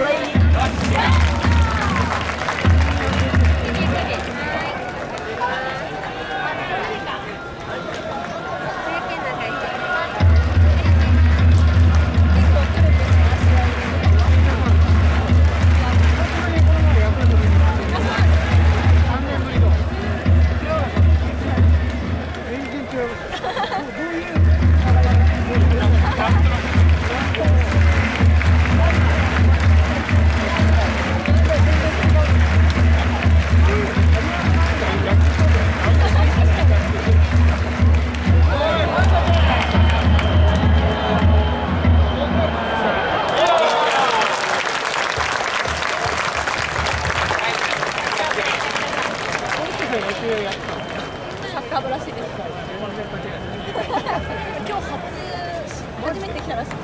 Three. いやつサッカー部らしいです。今日初初めて来たらしいです